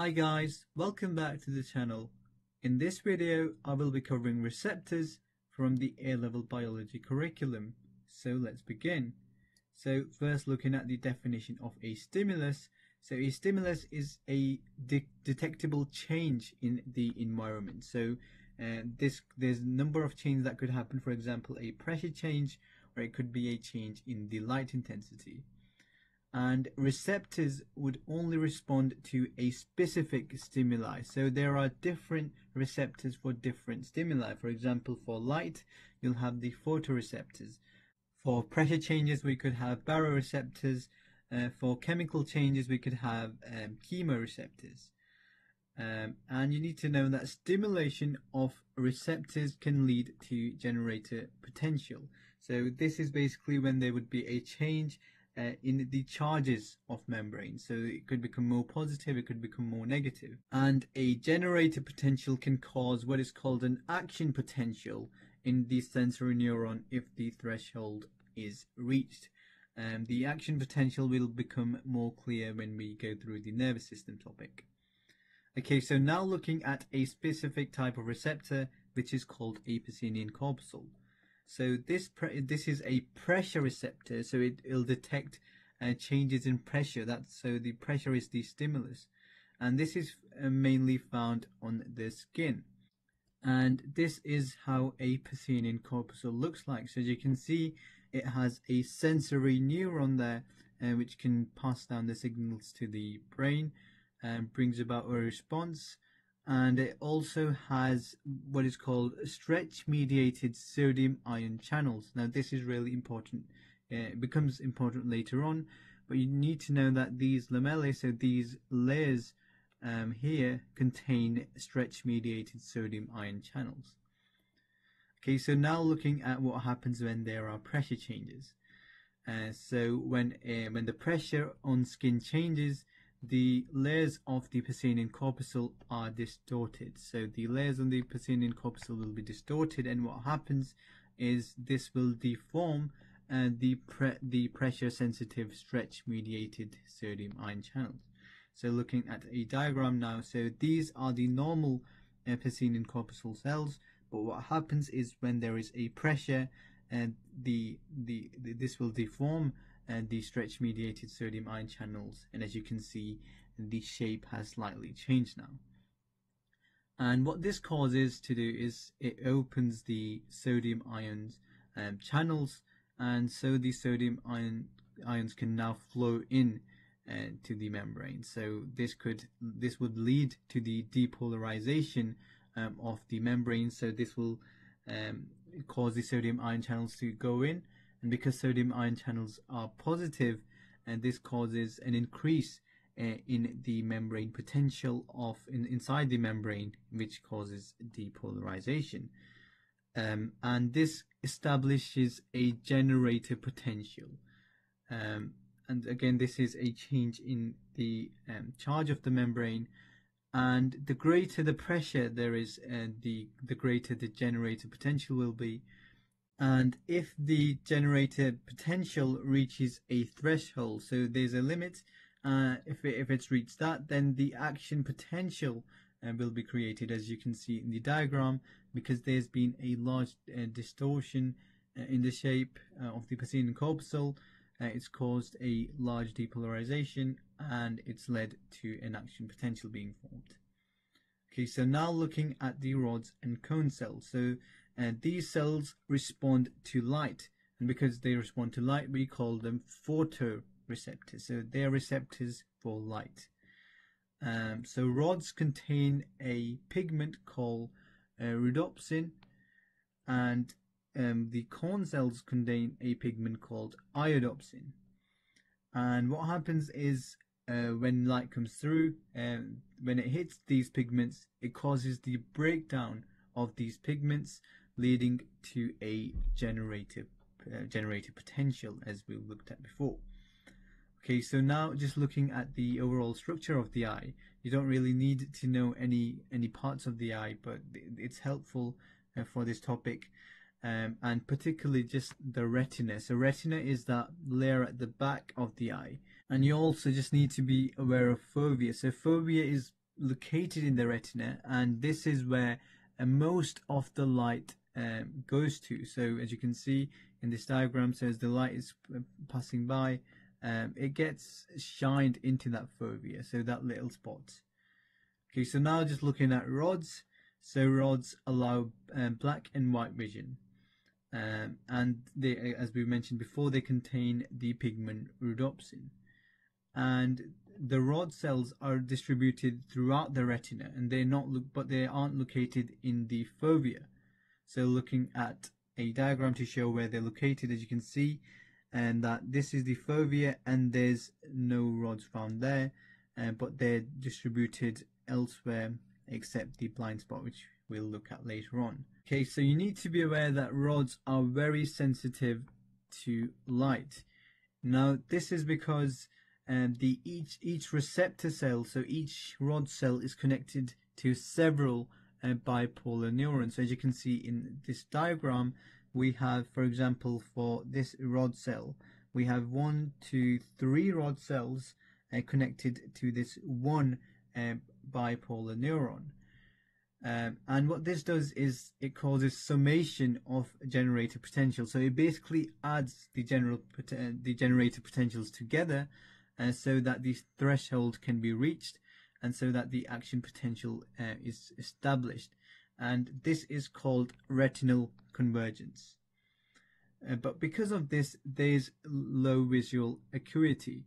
Hi guys, welcome back to the channel. In this video I will be covering receptors from the A-level biology curriculum. So let's begin. So first looking at the definition of a stimulus. So a stimulus is a de detectable change in the environment. So uh, this there's a number of changes that could happen. For example, a pressure change or it could be a change in the light intensity and receptors would only respond to a specific stimuli. So there are different receptors for different stimuli. For example, for light, you'll have the photoreceptors. For pressure changes, we could have baroreceptors. Uh, for chemical changes, we could have um, chemoreceptors. Um, and you need to know that stimulation of receptors can lead to generator potential. So this is basically when there would be a change uh, in the charges of membranes. So it could become more positive, it could become more negative. And a generator potential can cause what is called an action potential in the sensory neuron if the threshold is reached. Um, the action potential will become more clear when we go through the nervous system topic. Okay, so now looking at a specific type of receptor, which is called a Pacinian corpuscle. So this this is a pressure receptor, so it, will detect uh, changes in pressure. That's so the pressure is the stimulus, and this is uh, mainly found on the skin. And this is how a Pacinian corpuscle looks like. So as you can see, it has a sensory neuron there, uh, which can pass down the signals to the brain and brings about a response and it also has what is called stretch mediated sodium ion channels. Now this is really important. It becomes important later on, but you need to know that these lamellae, so these layers um, here contain stretch mediated sodium ion channels. Okay, so now looking at what happens when there are pressure changes. Uh, so when uh, when the pressure on skin changes, the layers of the Pacinian corpuscle are distorted. So the layers on the Pacinian corpuscle will be distorted and what happens is this will deform uh, the, pre the pressure sensitive stretch mediated sodium ion channels. So looking at a diagram now, so these are the normal uh, Pacinian corpuscle cells, but what happens is when there is a pressure and the, the, the this will deform and the stretch mediated sodium ion channels and as you can see the shape has slightly changed now. And what this causes to do is it opens the sodium ions um, channels and so the sodium ion ions can now flow in uh, to the membrane. So this could this would lead to the depolarization um, of the membrane. So this will um, cause the sodium ion channels to go in and because sodium ion channels are positive and this causes an increase uh, in the membrane potential of in, inside the membrane which causes depolarization. Um, and this establishes a generator potential. Um, and again this is a change in the um, charge of the membrane. And the greater the pressure there is uh, the the greater the generator potential will be and if the generator potential reaches a threshold, so there's a limit, uh, if, it, if it's reached that, then the action potential uh, will be created, as you can see in the diagram, because there's been a large uh, distortion uh, in the shape uh, of the Pacinian corpuscle. Uh, it's caused a large depolarization and it's led to an action potential being formed. Okay, so now looking at the rods and cone cells. So and these cells respond to light. And because they respond to light we call them photoreceptors. So they're receptors for light. Um, so rods contain a pigment called uh, rhodopsin. And um, the cone cells contain a pigment called iodopsin. And what happens is uh, when light comes through um, when it hits these pigments it causes the breakdown of these pigments leading to a generated uh, generated potential as we looked at before. Okay, so now just looking at the overall structure of the eye, you don't really need to know any any parts of the eye, but it's helpful uh, for this topic, um, and particularly just the retina. So retina is that layer at the back of the eye, and you also just need to be aware of fovea. So fovea is located in the retina, and this is where uh, most of the light um, goes to. So as you can see in this diagram, so as the light is uh, passing by, um, it gets shined into that fovea, so that little spot. Okay, so now just looking at rods. So rods allow um, black and white vision. Um, and they, as we mentioned before, they contain the pigment rhodopsin. And the rod cells are distributed throughout the retina, and they're not, but they aren't located in the fovea. So looking at a diagram to show where they're located, as you can see, and that this is the fovea, and there's no rods found there, uh, but they're distributed elsewhere except the blind spot, which we'll look at later on. Okay, so you need to be aware that rods are very sensitive to light. Now, this is because uh, the each each receptor cell, so each rod cell is connected to several uh, bipolar neurons. So as you can see in this diagram, we have, for example, for this rod cell, we have one, two, three rod cells uh, connected to this one uh, bipolar neuron. Um, and what this does is it causes summation of generator potential. So it basically adds the general the generator potentials together, uh, so that the threshold can be reached, and so that the action potential uh, is established. And this is called retinal convergence. Uh, but because of this, there's low visual acuity.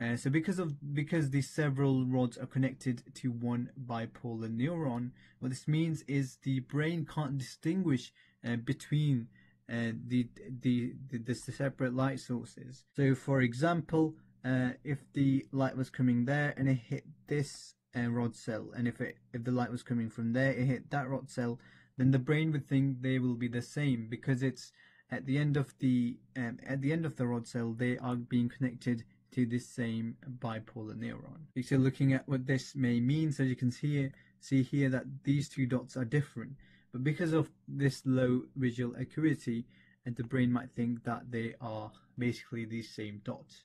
Uh, so because of because these several rods are connected to one bipolar neuron, what this means is the brain can't distinguish uh, between uh, the, the, the the separate light sources. So, for example, uh, if the light was coming there and it hit this uh, rod cell, and if it if the light was coming from there, it hit that rod cell, then the brain would think they will be the same because it's at the end of the um, at the end of the rod cell they are being connected to this same bipolar neuron. So looking at what this may mean, so you can see, see here that these two dots are different. But because of this low visual acuity, and the brain might think that they are basically these same dots.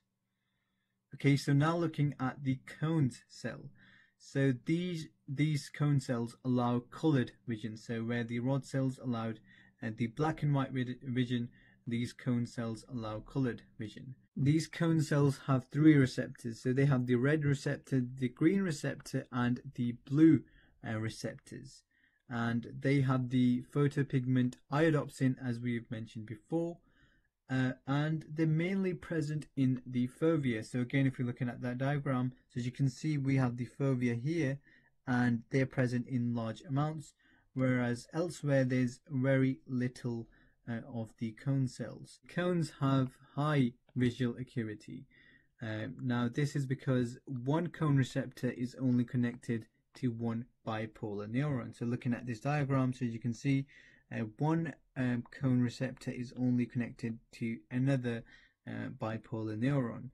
Okay, so now looking at the cone cell. So these these cone cells allow colored vision. So where the rod cells allowed uh, the black and white vision, these cone cells allow colored vision. These cone cells have three receptors. So they have the red receptor, the green receptor, and the blue uh, receptors. And they have the photopigment iodopsin, as we've mentioned before. Uh, and they're mainly present in the fovea. So again, if you're looking at that diagram, so as you can see, we have the fovea here, and they're present in large amounts, whereas elsewhere there's very little uh, of the cone cells. Cones have high visual acuity. Um, now, this is because one cone receptor is only connected to one bipolar neuron. So, looking at this diagram, so you can see, uh, one um, cone receptor is only connected to another uh, bipolar neuron.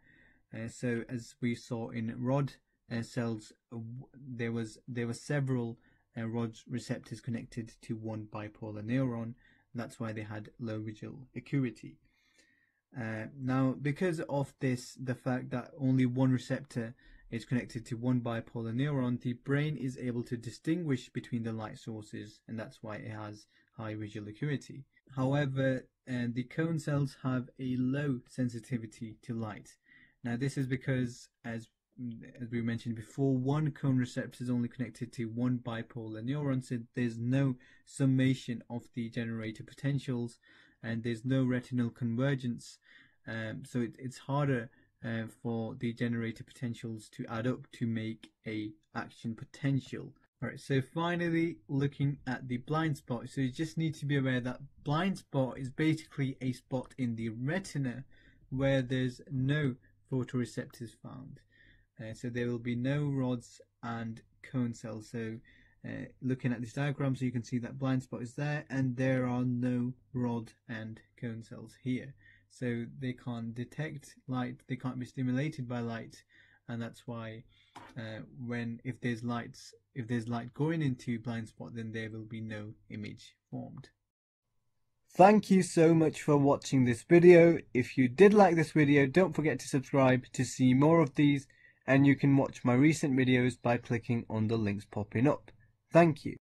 Uh, so, as we saw in rod uh, cells, there was there were several uh, rod receptors connected to one bipolar neuron. That's why they had low visual acuity. Uh, now, because of this, the fact that only one receptor is connected to one bipolar neuron, the brain is able to distinguish between the light sources, and that's why it has high visual acuity. However, uh, the cone cells have a low sensitivity to light. Now, this is because, as as we mentioned before, one cone receptor is only connected to one bipolar neuron, so there's no summation of the generator potentials and there's no retinal convergence. Um, so it, it's harder uh, for the generator potentials to add up to make a action potential. Alright, so finally looking at the blind spot. So you just need to be aware that blind spot is basically a spot in the retina where there's no photoreceptors found. Uh, so there will be no rods and cone cells. So uh, looking at this diagram, so you can see that blind spot is there, and there are no rod and cone cells here. So they can't detect light, they can't be stimulated by light, and that's why uh, when if there's lights, if there's light going into blind spot, then there will be no image formed. Thank you so much for watching this video. If you did like this video, don't forget to subscribe to see more of these and you can watch my recent videos by clicking on the links popping up. Thank you.